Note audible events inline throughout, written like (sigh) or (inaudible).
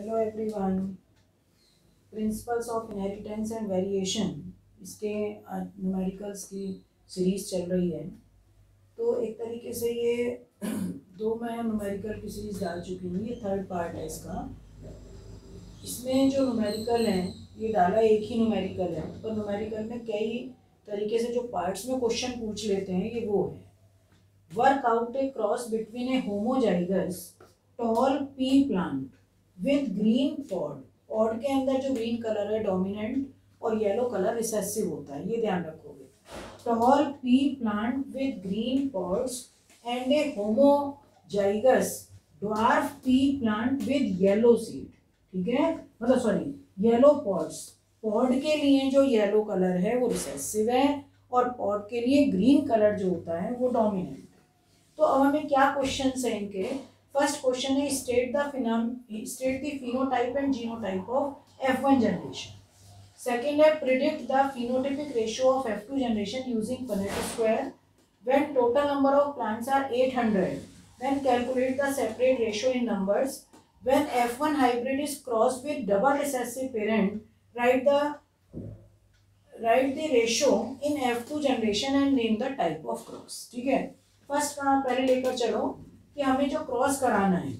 Hello everyone principles of inheritance and variation इसके numericals की series चल रही है। तो एक तरीके से ये (clears throat) दो मैं न्यूमेरिकल की सीरीज़ डाल चुकी हूँ। ये थर्ड पार्ट है इसका। इसमें जो न्यूमेरिकल हैं, ये डाला एक ही न्यूमेरिकल है। पर न्यूमेरिकल में कई तरीके से जो पार्ट्स में क्वेश्चन पूछ लेते हैं, ये वो है। Work out a cross between a homozygous tall pea plant with green pod pod के अंदर जो ग्रीन कलर है डोमिनेंट और येलो कलर रिसेसिव होता है, ये ध्यान रखोगे। Tall pea plant with green pods and a homozygous dwarf pea plant with yellow seed ठीक है? मतलब सॉरी येलो पॉड्स पॉड के लिए जो येलो कलर है, वो रिसेसिव है और पॉड के लिए ग्रीन कलर जो होता है, वो डोमिनेंट तो अब हमें क्या क्वेश्चन है इनके? फ़र्स्ट क्वेश्चन है state the phenom state the phenotype and genotype of F one generation second है predict the phenotypic ratio of F two generation using Punnett square when total number of plants are 800 then calculate the separate ratio in numbers when f1 hybrid is crossed with double recessive parent write the write the ratio in f2 generation and name the type of cross ठीक है first पहले लेकर चलो कि हमें जो cross कराना है।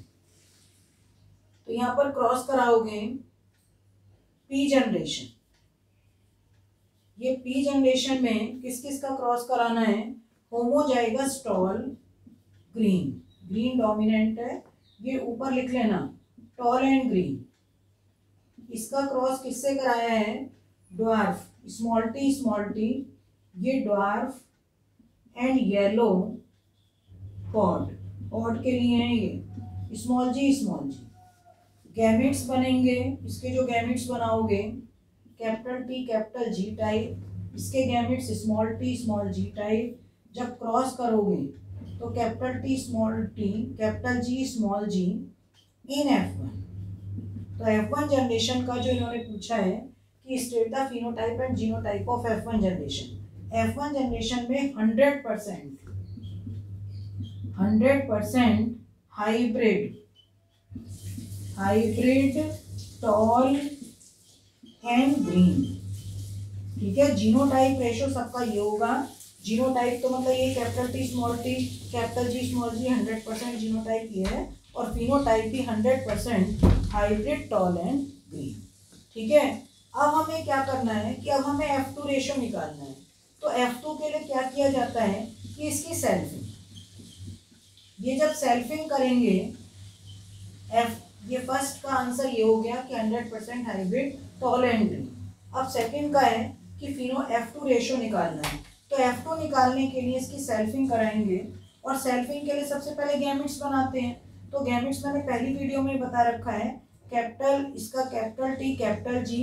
तो यहाँ पर क्रॉस कराओगे पी जनरेशन ये पी जनरेशन में किस किस का क्रॉस कराना है? Homozygous tall green. Green dominant है। ये ऊपर लिख लेना। Tall and green. इसका क्रॉस किससे कराया है? Dwarf small T small T ये dwarf and yellow pod pod के लिए हैं ये? Small G small G gametes बनेंगे, इसके जो गैमिट्स बनाओगे capital T capital G type इसके gametes small t small g type जब क्रॉस करोगे तो capital T small T capital G small G in F one तो एफ़ वन जनरेशन का जो इन्होंने पूछा है कि state the phenotype and genotype of F one generation F one generation में hundred percent hundred percent hybrid. Hybrid tall and green. ठीक है, जीनोटाइप रेशो सबका ये होगा। जीनोटाइप तो मतलब ये capital T small t capital G small g hundred percent genotype ये है और फिनोटाइप भी hundred percent hybrid tall and green ठीक है, अब हमें क्या करना है कि अब हमें एफ़ टू रेशो निकालना है। तो एफ़ टू के लिए क्या किया जाता है कि इसकी सेल्फिंग ये जब सेल्फिंग करेंगे एफ़ ये फ़र्स्ट का आंसर ये हो गया कि hundred percent hybrid tall and अब सेकंड का है कि फिनो एफ़ टू रेशो निकालना है। तो एफ़ टू निकालने के लिए इसकी सेल्फिंग कराएँगे और सेल्फिंग के लिए सबसे पहले गैमिट्स बनाते हैं। तो गैमिट्स मैंने पहली वीडियो में बता रखा है कैपिटल इसका capital T capital G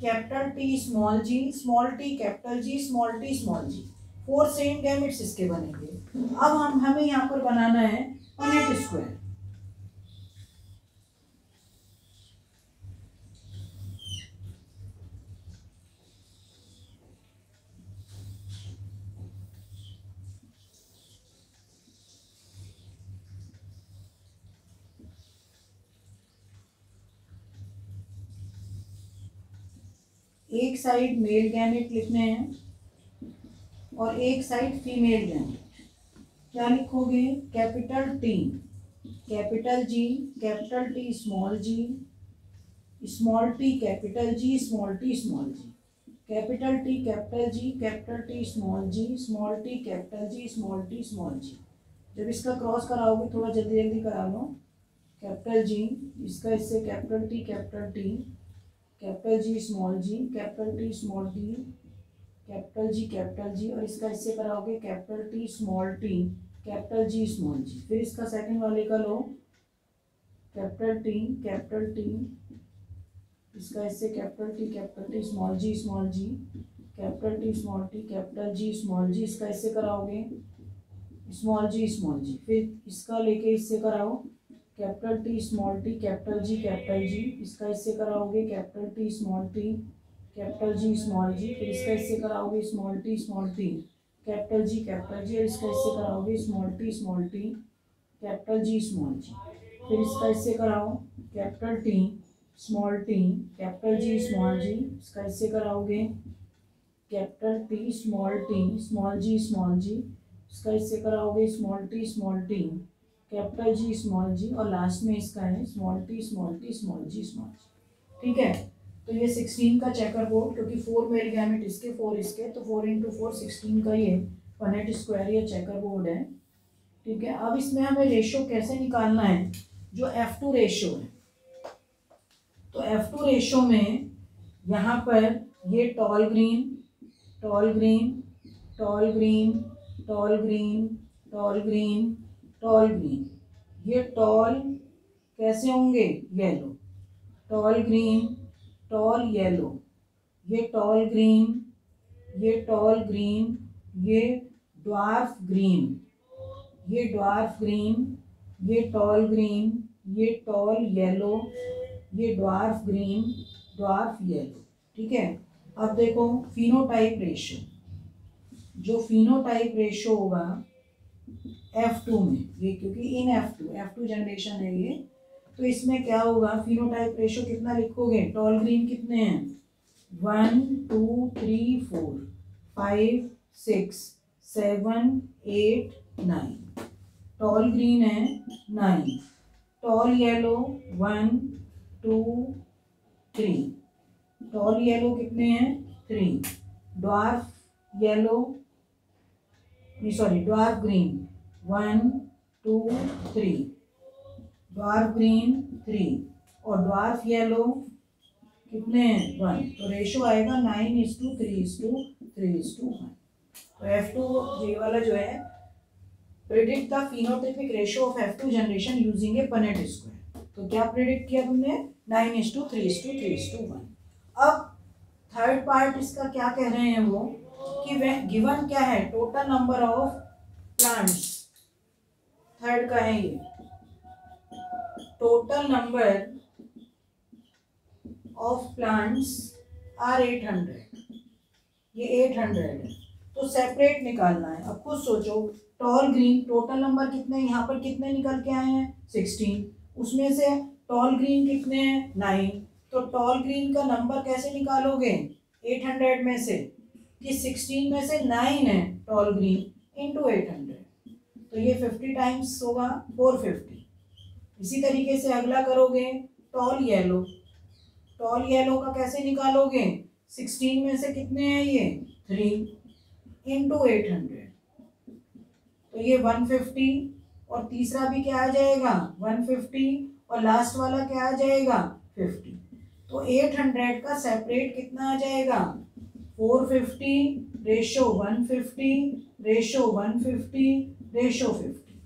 capital T small G small T capital G small T small G four same gametes इसके बनेंगे। अब हम, हमें यहाँ पर बनाना है पनेट स्क्वायर एक साइड मेल गैमेट लिखने हैं। और एक साइड फीमेल गैमेट क्या लिखोगे? Capital T capital G capital T small G small T capital G small T small G capital T capital G capital T small G small T capital G small T small G जब इसका cross कराओगे, थोड़ा जल्दी जल्दी करा लो। Capital G इसका इससे capital T capital T capital G small G capital T small T capital G capital G, और इसका इससे कराओगे capital T, small T, capital G, small G. फिर इसका सेकंड वाले का लो। कैपिटल टी कैपिटल टी, इसका इससे capital T capital T, small G small G, capital T, small T, capital G, small G, इसका इससे कराओगे स्मॉल जी स्मॉल जी। फिर इसका लेके इससे कराओ capital T, small T, capital G capital G, इसका इससे कराओगे capital T, small T capital G, small G, फिर इसका इससे कराओगे small T small T. Capital G capital G, और इसका इससे कराओगे small T small T. Capital G, small G. फिर इसका इससे कराओ capital T, small T. Capital G, small G. इसका इससे कराओगे capital T, small T. Small G small G. इसका इससे कराओगे small T small T. Capital G, small G. और लास्ट में इसका है small T small T, small G small G. ठीक है? तो ये सिक्सटीन का चेकर बोर्ड क्योंकि फोर मेल गैमेट इसके फोर इसके तो फोर इंटू फोर सिक्सटीन का ये पनेट स्क्वायर या चेकर बोर्ड है। ठीक है? अब इसमें हमें रेशो कैसे निकालना है? जो एफ़ टू रेशो है। तो एफ़ टू रेशो में यहाँ पर ये tall green tall green tall green tall green tall green tall green ये टॉल कैसे होंगे? Yellow tall green tall yellow ये टॉल ग्रीन ये टॉल ग्रीन ये ड्वार्फ ग्रीन ये ड्वार्फ ग्रीन ये टॉल ग्रीन ये टॉल येलो ये ड्वार्फ ग्रीन ड्वार्फ येलो ठीक है? अब देखो फिनोटाइप रेशो जो फिनोटाइप रेशो होगा एफ़ टू में, ये क्योंकि इन F two F two generation है ये तो इसमें क्या होगा? फिनोटाइप रेशो कितना लिखोगे? टॉल ग्रीन कितने हैं? One two three four five six seven eight nine tall green है nine tall yellow one two three tall yellow कितने हैं? Three dwarf yellow sorry dwarf green one two three dwarf green three और dwarf yellow कितने हैं? One तो ratio आएगा nine is to three is to three is to one तो F two ये वाला जो है predict the phenotypic ratio of F two generation using a Punnett square तो क्या प्रिडिक्ट किया तुमने? Nine is to three is to three is to one अब थर्ड पार्ट इसका क्या कह रहे हैं वो? कि वह गिवन क्या है? Total number of plants third का है ये। Total number of plants are eight hundred ये एट हंड्रेड है। तो सेपरेट निकालना है। अब खुद सोचो टॉल ग्रीन टोटल नंबर कितने यहाँ पर कितने निकल के आए हैं? सिक्सटीन उसमें से टॉल ग्रीन कितने हैं? नाइन तो टॉल ग्रीन का नंबर कैसे निकालोगे? एट हंड्रेड में से। कि सिक्सटीन में से नाइन है टॉल ग्रीन इंटू एट तो ये फिफ्टी टाइम्स होगा फोर फिफ्टी इसी तरीके से अगला करोगे टॉल येलो टॉल येलो का कैसे निकालोगे? सिक्सटीन में से कितने हैं ये? थ्री इंटू एट हंड्रेड तो ये वन फिफ्टी और तीसरा भी क्या आ जाएगा? वन फिफ्टी और लास्ट वाला क्या आ जाएगा? फिफ्टी तो एट हंड्रेड का सेपरेट कितना आ जाएगा? Four fifty ratio one fifty ratio one fifty ratio fifty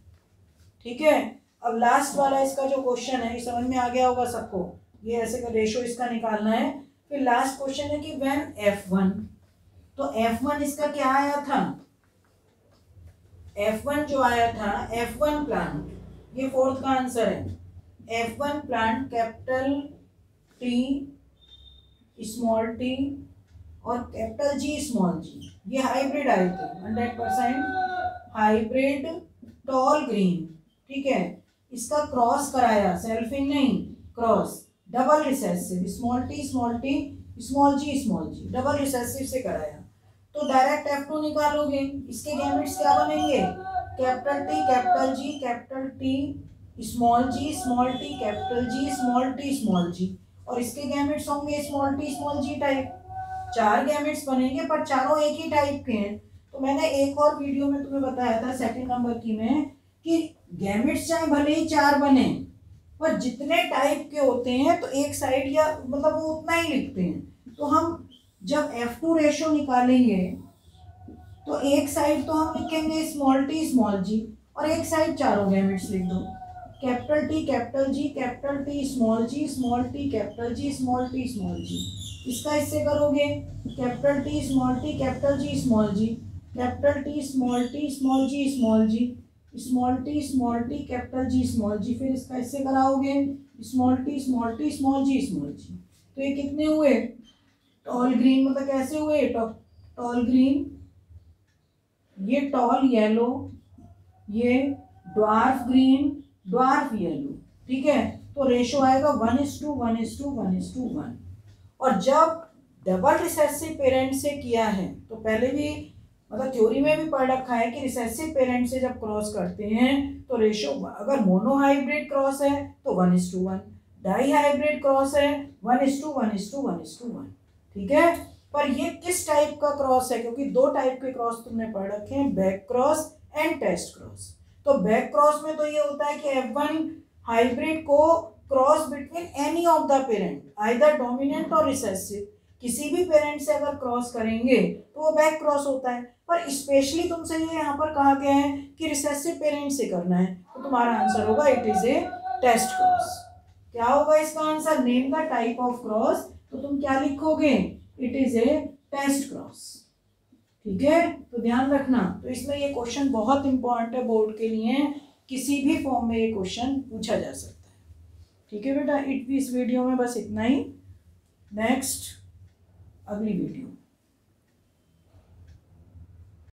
ठीक है? अब लास्ट वाला इसका जो क्वेश्चन है, ये समझ में आ गया होगा सबको। ये ऐसे का रेशो इसका निकालना है। फिर लास्ट क्वेश्चन है कि व्हेन एफ़ वन तो एफ़ वन इसका क्या आया था? एफ़ वन जो आया था एफ़ वन प्लांट ये फोर्थ का आंसर है। F one plant capital T small T और कैपिटल जी स्मॉल जी ये हाइब्रिड आए थे। Hundred percent hybrid tall green ठीक है? इसका क्रॉस कराया सेल्फिंग नहीं cross double recessive small T small T small G small G double recessive से कराया। तो डायरेक्ट एफ़ टू निकालोगे, इसके गैमेट्स क्या बनेंगे? Capital T capital G capital T small G small T capital G small T small G और इसके gametes होंगे small T small G type चार गैमेट्स बनेंगे, पर चारों एक ही टाइप के हैं। तो मैंने एक और वीडियो में तुम्हें बताया था सेकंड नंबर की में कि गैमेट्स चाहे भले ही चार बने, पर जितने टाइप के होते हैं तो एक साइड या मतलब वो उतना ही लिखते हैं। तो हम जब एफ़ टू रेशो निकालेंगे तो एक साइड तो हम लिखेंगे स्मॉल टी स्मॉल जी और एक साइड चारों गैमेट्स लिख दो। Capital T capital G capital T small G small T capital G small T small G इसका इससे करोगे? Capital T small T capital G small G capital T small T small G small G small T small T, capital G, small G. फिर इसका इससे कराओगे? Small T small T, small G small G. तो ये कितने हुए? Tall green मतलब कैसे हुए? टॉल ग्रीन ये टॉल येलो ये ड्वार्फ ग्रीन ड्वार्फ येलो ठीक है? तो रेशो आएगा one is to one is to one is to one और जब डबल रिसेसिव पेरेंट से किया है तो पहले भी मतलब थ्योरी में भी पढ़ रखा है कि रिसेसिव पेरेंट से जब क्रॉस करते हैं तो रेशो अगर मोनो हाइब्रिड क्रॉस है तो one is to one dihybrid cross है one is to one is to one is to one ठीक है? पर ये किस टाइप का क्रॉस है? क्योंकि दो टाइप के क्रॉस तुमने पढ़ रखे हैं back cross and test cross तो बैक क्रॉस में तो ये होता है कि एफ़ वन हाइब्रिड को cross between any of the parent either dominant और रिसेसिव किसी भी पेरेंट से अगर क्रॉस करेंगे तो वो बैक क्रॉस होता है। पर स्पेशली तुमसे ये यहाँ पर कहा गया है कि रिसेसिव पेरेंट से करना है तो तुम्हारा आंसर होगा it is a test cross क्या होगा इसका answer name the type of cross तो तुम क्या लिखोगे? It is a test cross ठीक है? तो ध्यान रखना। तो इसमें ये क्वेश्चन बहुत इंपॉर्टेंट है बोर्ड के लिए। किसी भी फॉर्म में ये क्वेश्चन पूछा जा सकता है। ठीक है बेटा? इट इस वीडियो में बस इतना ही। नेक्स्ट अगली वीडियो